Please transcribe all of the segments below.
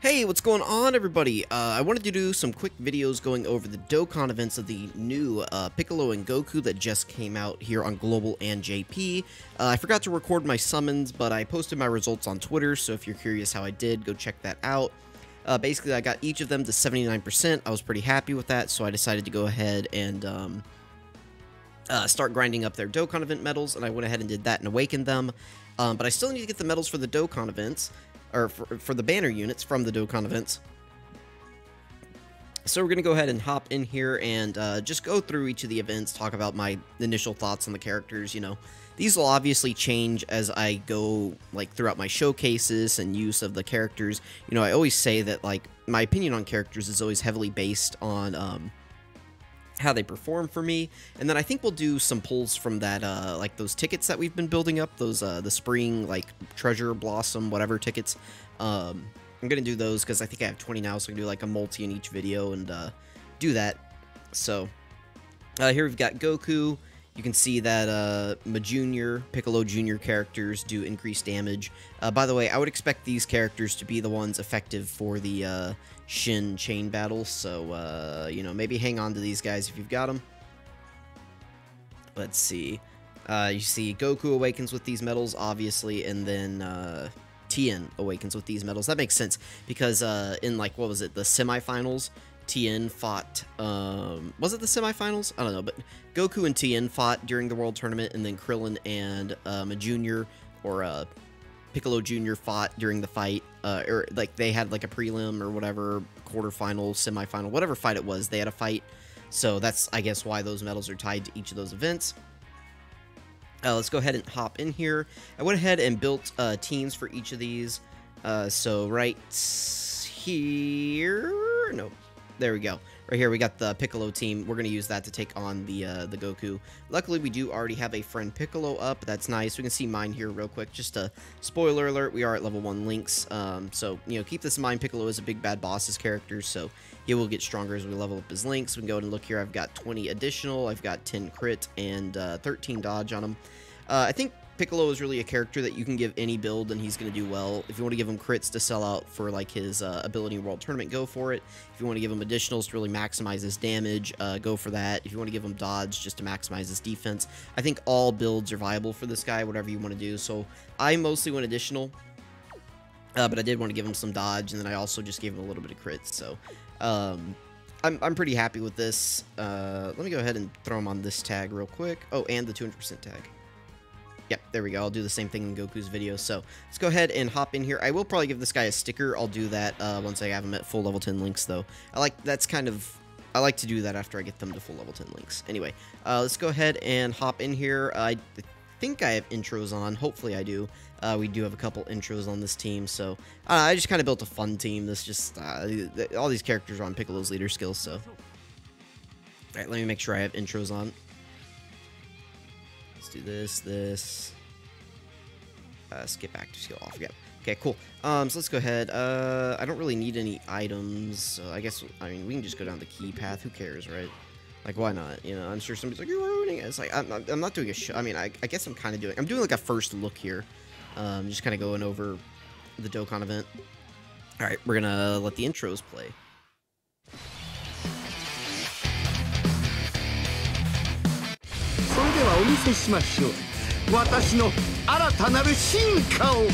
Hey, what's going on everybody? Uh, I wanted to do some quick videos going over the Dokkan events of the new uh, Piccolo and Goku that just came out here on Global and JP. Uh, I forgot to record my summons, but I posted my results on Twitter, so if you're curious how I did, go check that out. Uh, basically, I got each of them to 79%. I was pretty happy with that, so I decided to go ahead and um, uh, start grinding up their Dokkan event medals, and I went ahead and did that and awakened them. Um, but I still need to get the medals for the Dokkan events or for, for the banner units from the Dokkan events. So we're going to go ahead and hop in here and uh, just go through each of the events, talk about my initial thoughts on the characters, you know. These will obviously change as I go, like, throughout my showcases and use of the characters. You know, I always say that, like, my opinion on characters is always heavily based on, um, how they perform for me, and then I think we'll do some pulls from that, uh, like those tickets that we've been building up, those, uh, the spring, like, treasure, blossom, whatever tickets, um, I'm gonna do those because I think I have 20 now, so I can do, like, a multi in each video and, uh, do that, so, uh, here we've got Goku, you can see that uh, Ma Jr., Piccolo Jr. characters do increased damage. Uh, by the way, I would expect these characters to be the ones effective for the uh, Shin chain battle, so, uh, you know, maybe hang on to these guys if you've got them. Let's see. Uh, you see Goku awakens with these medals, obviously, and then uh, Tien awakens with these medals. That makes sense, because uh, in, like, what was it, the semifinals, Tien fought, um, was it the semifinals? I don't know, but Goku and Tien fought during the World Tournament, and then Krillin and um, Ma Junior, or a Piccolo Jr. fought during the fight, uh, or like they had like a prelim or whatever, quarterfinal, semifinal, whatever fight it was, they had a fight. So that's, I guess, why those medals are tied to each of those events. Uh, let's go ahead and hop in here. I went ahead and built uh, teams for each of these. Uh, so right here, no, there we go. Right here, we got the Piccolo team. We're going to use that to take on the uh, the Goku. Luckily, we do already have a friend Piccolo up. That's nice. We can see mine here real quick. Just a spoiler alert, we are at level 1 links. Um, so, you know, keep this in mind. Piccolo is a big bad bosses character, so he will get stronger as we level up his links. We can go and look here. I've got 20 additional. I've got 10 crit and uh, 13 dodge on him. Uh, I think Piccolo is really a character that you can give any build and he's going to do well. If you want to give him crits to sell out for like his uh, ability world tournament, go for it. If you want to give him additionals to really maximize his damage, uh, go for that. If you want to give him dodge just to maximize his defense, I think all builds are viable for this guy, whatever you want to do. So I mostly went additional, uh, but I did want to give him some dodge, and then I also just gave him a little bit of crits. So um, I'm, I'm pretty happy with this. Uh, let me go ahead and throw him on this tag real quick. Oh, and the 200% tag. Yep, there we go. I'll do the same thing in Goku's video. So let's go ahead and hop in here. I will probably give this guy a sticker. I'll do that uh, once I have him at full level 10 links, though. I like that's kind of I like to do that after I get them to full level 10 links. Anyway, uh, let's go ahead and hop in here. I think I have intros on. Hopefully I do. Uh, we do have a couple intros on this team, so uh, I just kind of built a fun team. This just uh, all these characters are on Piccolo's leader skills, so. All right, let me make sure I have intros on do this, this. Uh, skip back to skill off. Yeah. Okay, cool. Um, so let's go ahead. Uh, I don't really need any items. So I guess, I mean, we can just go down the key path. Who cares, right? Like, why not? You know, I'm sure somebody's like, you're ruining it. It's like, I'm, I'm not doing a show. I mean, I, I guess I'm kind of doing, I'm doing like a first look here. Um, just kind of going over the Dokkan event. All right, we're going to let the intros play. お見せしましょう。私の新たなる進化を。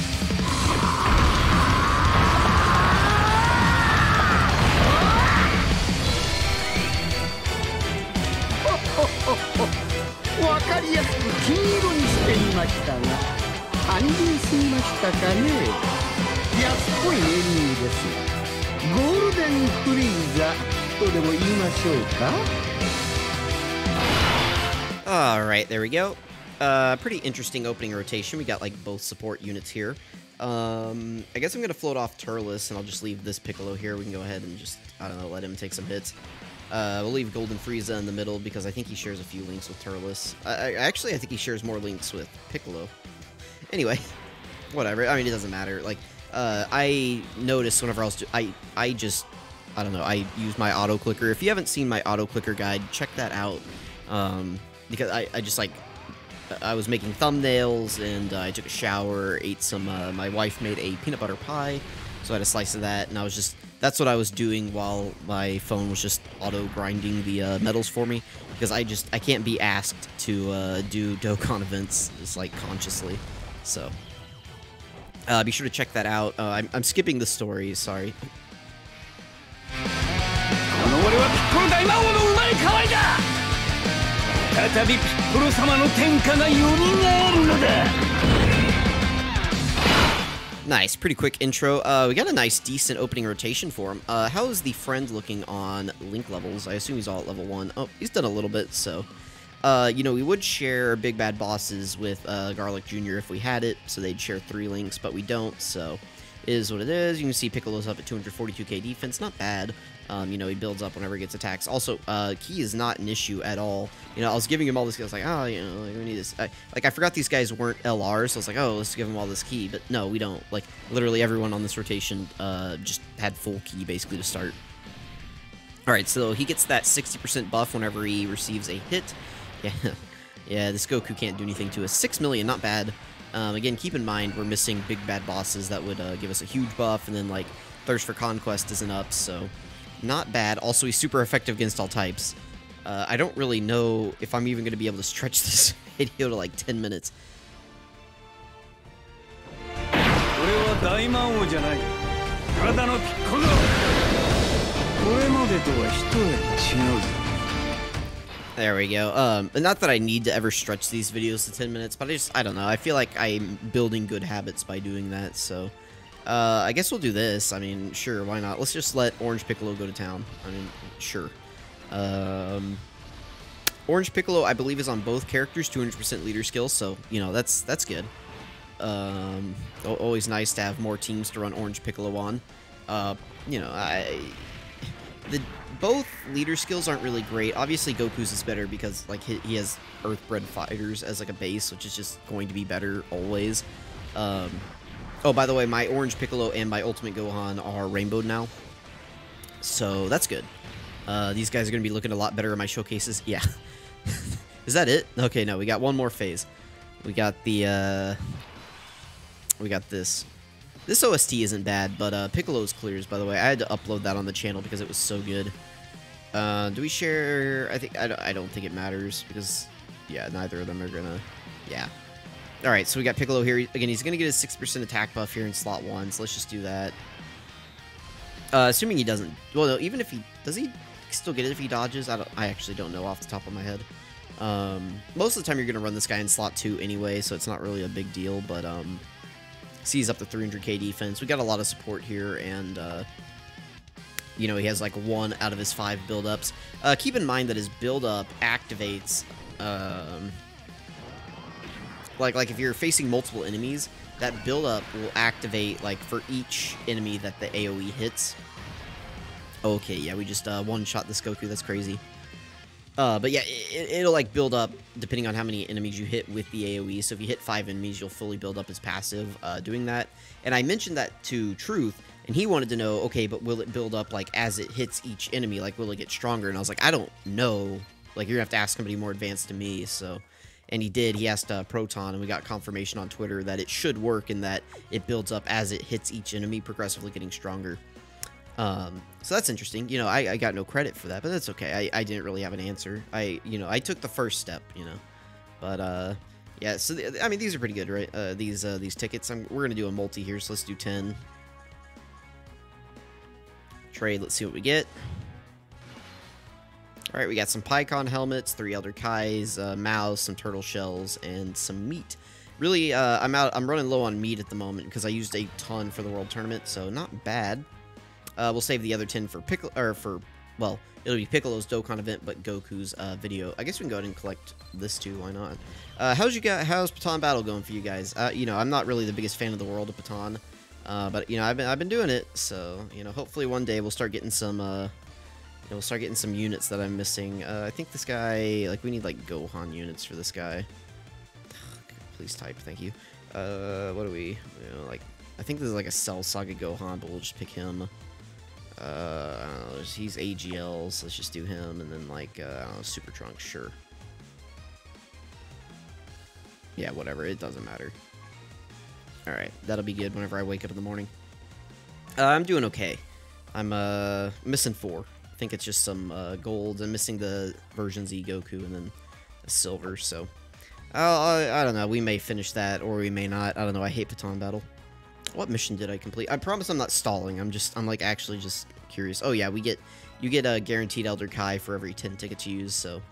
わかりやすく金色にしてみましたが単純すぎましたかね。安っぽいネーミングです。ゴールデンフリーザ。とでも言いましょうか。Alright, there we go. Uh, pretty interesting opening rotation. We got, like, both support units here. Um, I guess I'm going to float off Turles, and I'll just leave this Piccolo here. We can go ahead and just, I don't know, let him take some hits. Uh, we'll leave Golden Frieza in the middle because I think he shares a few links with Turles. I, I, actually, I think he shares more links with Piccolo. Anyway, whatever. I mean, it doesn't matter. Like, uh, I noticed whenever I was, I, I just, I don't know, I use my auto clicker. If you haven't seen my auto clicker guide, check that out. Um, because I, I just like I was making thumbnails and uh, I took a shower, ate some. Uh, my wife made a peanut butter pie, So I had a slice of that, and I was just that's what I was doing while my phone was just auto grinding the uh, medals for me because I just I can't be asked to uh, do Dokkan events just like consciously. So uh, be sure to check that out. Uh, I'm, I'm skipping the story. Sorry. 再びピッコロ様の天下が蘇るのだ Nice, pretty quick intro. Uh, we got a nice, decent opening rotation for him. Uh, how is the friend looking on link levels? I assume he's all at level one. Oh, he's done a little bit, so. Uh, you know, we would share big bad bosses with uh, Garlic Jr. if we had it, so they'd share three links, but we don't, so it is what it is. You can see Piccolo's up at 242k defense, not bad. Um, you know, he builds up whenever he gets attacks. Also, uh, key is not an issue at all. You know, I was giving him all this. I was like, oh, you know, like, we need this. I, like, I forgot these guys weren't LR, so I was like, oh, let's give him all this key. But no, we don't. Like, literally everyone on this rotation uh, just had full key basically to start. All right, so he gets that 60% buff whenever he receives a hit. Yeah, yeah, this Goku can't do anything to us. 6 million, not bad. Um, again, keep in mind, we're missing big bad bosses that would uh, give us a huge buff, and then, like, Thirst for Conquest isn't up, so not bad. Also, he's super effective against all types. Uh, I don't really know if I'm even going to be able to stretch this video to like 10 minutes. There we go. Um, not that I need to ever stretch these videos to 10 minutes, but I just, I don't know. I feel like I'm building good habits by doing that, so... Uh, I guess we'll do this. I mean, sure, why not? Let's just let Orange Piccolo go to town. I mean, sure. Um, Orange Piccolo, I believe, is on both characters, 200% leader skill, so, you know, that's that's good. Um, always nice to have more teams to run Orange Piccolo on. Uh, you know, I... The, both leader skills aren't really great. Obviously, Goku's is better because, like, he, he has Earthbred fighters as, like, a base, which is just going to be better always. Um, Oh, by the way, my Orange Piccolo and my Ultimate Gohan are rainbowed now. So that's good. Uh, these guys are going to be looking a lot better in my showcases. Yeah. Is that it? Okay, no, we got one more phase. We got the, uh... We got this. This OST isn't bad, but uh, Piccolo's clears, by the way. I had to upload that on the channel because it was so good. Uh, do we share... I think I don't, I don't think it matters because, yeah, neither of them are going to... Yeah. Alright, so we got Piccolo here. Again, he's going to get his 6% attack buff here in slot 1, so let's just do that. Uh, assuming he doesn't... Well, even if he... Does he still get it if he dodges? I, don't, I actually don't know off the top of my head. Um, most of the time you're going to run this guy in slot 2 anyway, so it's not really a big deal, but... Um, sees up to 300k defense. We got a lot of support here, and... Uh, you know, he has like one out of his five build-ups. Uh, keep in mind that his build-up activates... Um, like like if you're facing multiple enemies, that buildup will activate like for each enemy that the AOE hits. Okay, yeah, we just uh, one-shot this Goku. That's crazy. Uh, but yeah, it, will like build up depending on how many enemies you hit with the AoE. So if you hit five enemies, you'll fully build up his passive uh, doing that. And I mentioned that to Truth, and he wanted to know, okay, but will it build up like as it hits each enemy? Like, will it get stronger? And I was like, I don't know. Like, you're gonna have to ask somebody more advanced to me. So and he did. He asked uh, Proton, and we got confirmation on Twitter that it should work and that it builds up as it hits each enemy, progressively getting stronger. Um, so that's interesting. You know, I, I, got no credit for that, but that's okay. I, I didn't really have an answer. I, you know, I took the first step, you know. But, uh, yeah, so, the, I mean, these are pretty good, right? Uh, these, uh, these tickets. I'm, we're going to do a multi here, so let's do 10. Trade, let's see what we get. Alright, we got some Pikkon helmets, three Elder Kais, uh, mouse, some turtle shells, and some meat. Really, uh, I'm out. I'm running low on meat at the moment because I used a ton for the World Tournament, so not bad. Uh, we'll save the other 10 for Piccolo, or for, well, it'll be Piccolo's Dokkan event, but Goku's uh, video. I guess we can go ahead and collect this too. Why not? Uh, how's you got? How's Baton Battle going for you guys? Uh, you know, I'm not really the biggest fan of the world of Baton, uh, but you know, I've been I've been doing it, so you know, hopefully one day we'll start getting some know, we'll start getting some units that I'm missing. Uh, I think this guy, like, we need, like, Gohan units for this guy. Please type, thank you. Uh, what do we, you know, like, I think this is, like, a Cell Saga Gohan, but we'll just pick him. Uh, know, he's AGL, so let's just do him, and then, like, uh, know, Super Trunks, sure. Yeah, whatever, it doesn't matter. Alright, that'll be good whenever I wake up in the morning. Uh, I'm doing okay. I'm uh missing four. I think it's just some uh, gold. I'm missing the version Z Goku and then silver. So uh, I, I don't know. We may finish that or we may not. I don't know. I hate baton battle. What mission did I complete? I promise I'm not stalling. I'm just I'm like actually just curious. Oh yeah, we get you get a guaranteed Elder Kai for every 10 tickets you use. So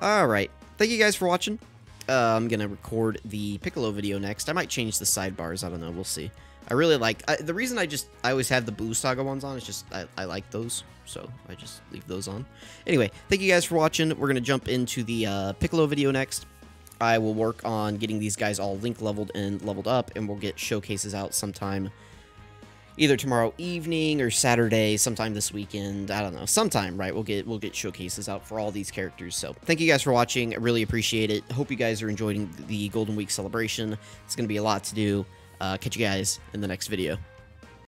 all right. Thank you guys for watching. Uh, I'm gonna record the Piccolo video next. I might change the sidebars. I don't know. We'll see. I really like I, the reason I just I always have the Blue Saga ones on. Is just I, I like those, so I just leave those on. Anyway, thank you guys for watching. We're gonna jump into the uh, Piccolo video next. I will work on getting these guys all link leveled and leveled up, and we'll get showcases out sometime either tomorrow evening or Saturday, sometime this weekend. I don't know, sometime, right? We'll get we'll get showcases out for all these characters. So thank you guys for watching. I really appreciate it. Hope you guys are enjoying the Golden Week celebration. It's gonna be a lot to do. Uh, catch you guys in the next video.